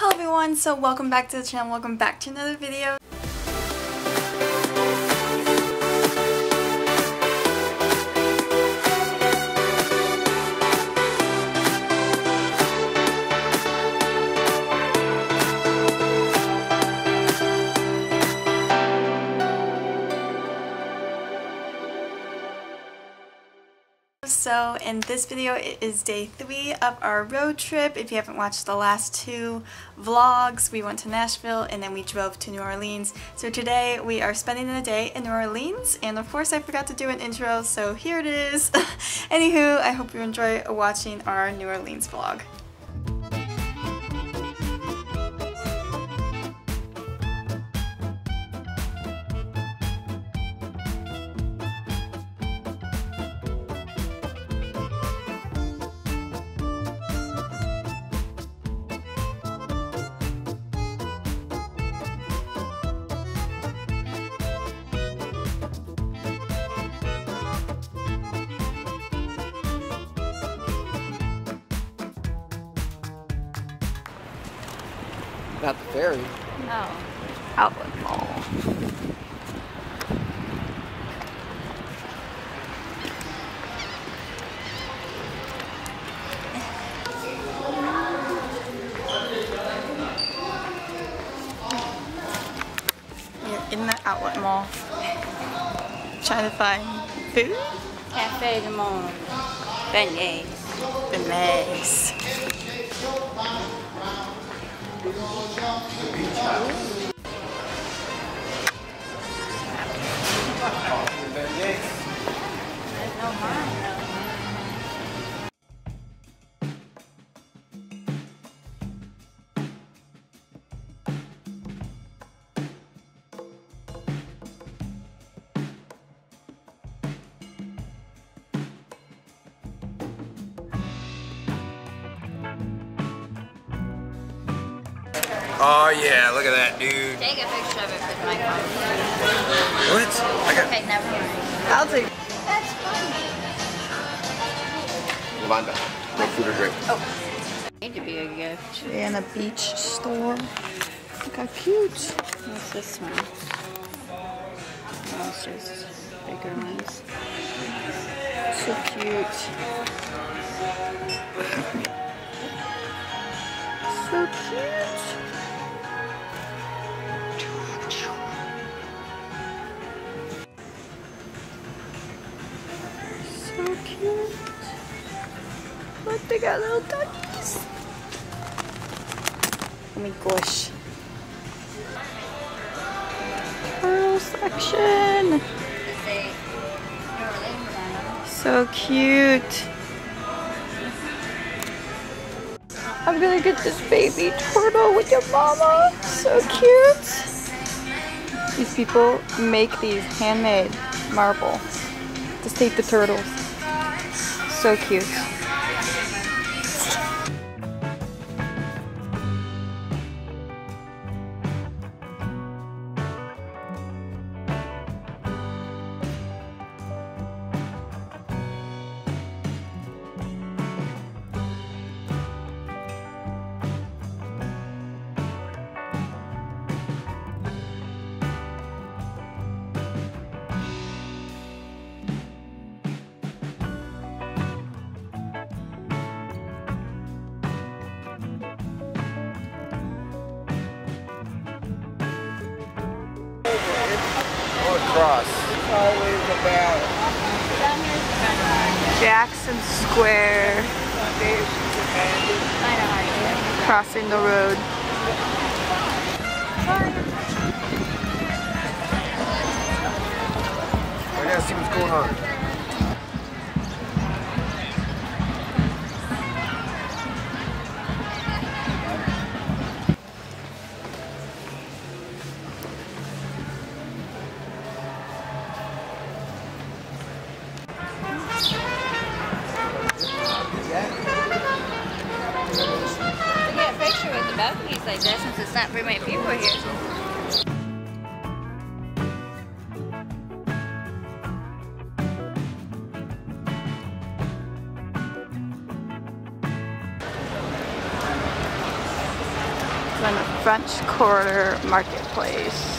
Hello everyone, so welcome back to the channel, welcome back to another video. So in this video it is day three of our road trip. If you haven't watched the last two vlogs, we went to Nashville and then we drove to New Orleans. So today we are spending the day in New Orleans and of course I forgot to do an intro so here it is. Anywho, I hope you enjoy watching our New Orleans vlog. Not the ferry. Oh. No. Outlet Mall. We're in the outlet mall. Trying to find food. Cafe du Monde. Beignets. Beignets. There's Oh yeah, look at that dude. Take a picture of it with my phone. What? I got Okay, never mind. I'll take That's funny. Lavanda. No food or drink. Oh. Need to be a gift. We're in a beach store. Look how cute. What's this one? Oh, it's just bigger ones. So cute. So cute. So cute. Look, they got little duckies. Oh my gosh. Turtle section. So cute. I'm gonna get this baby turtle with your mama. So cute. These people make these handmade marble to take the turtles. So cute. Across. always about Jackson Square, I know how crossing the road. I gotta see what's going on. It's not very many people here. The French Quarter Marketplace.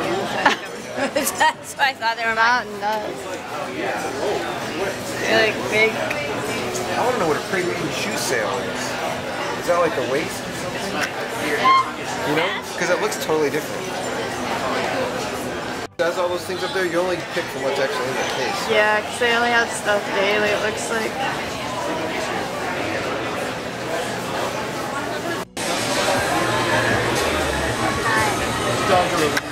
That's why I thought they were Not nuts. They're like big. I want to know what a premium shoe sale is. Is that like the waist or something? You know? Because it looks totally different. Does all those things up there? You only pick from what's actually in the case. Yeah, because they only have stuff daily, it looks like. Great,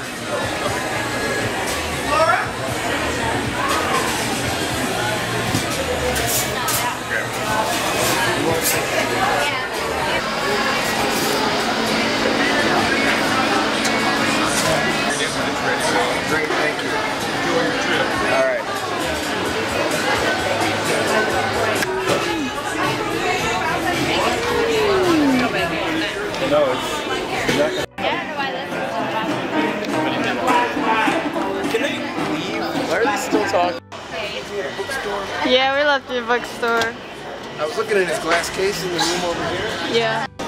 Yeah, we left the bookstore. I was looking in his glass case in the room over here. Yeah.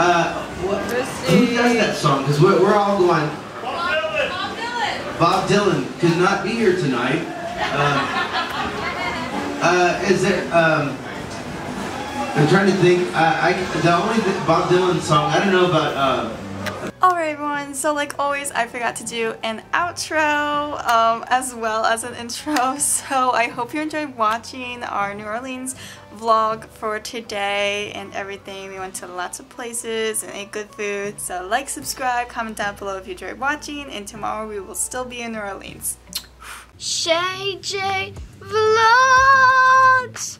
Uh, what, who does that song? Because we're, we're all going. Bob Dylan Bob Dylan could not be here tonight. Uh, uh, is there? Um, I'm trying to think. I, I the only Bob Dylan song I don't know about. Alright everyone, so like always I forgot to do an outro um, as well as an intro so I hope you enjoyed watching our New Orleans vlog for today and everything. We went to lots of places and ate good food so like, subscribe, comment down below if you enjoyed watching and tomorrow we will still be in New Orleans. Shay J Vlog!